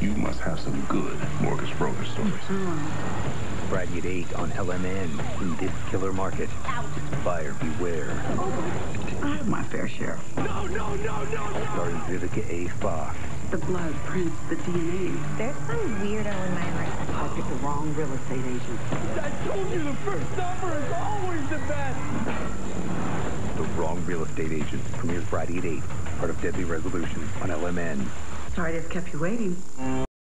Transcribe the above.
You must have some good mortgage broker stories. Friday at 8 on LMN in this killer market. Buyer beware. I have my fair share. No, no, no, no, no! Starring Vivica A. Fox. The blood prints, the DNA. There's some weirdo in my room. I picked the wrong real estate agent. I told you the first number is always the best! The Wrong Real Estate Agent premieres Friday at 8. Part of Deadly Resolution on LMN. Sorry have kept you waiting.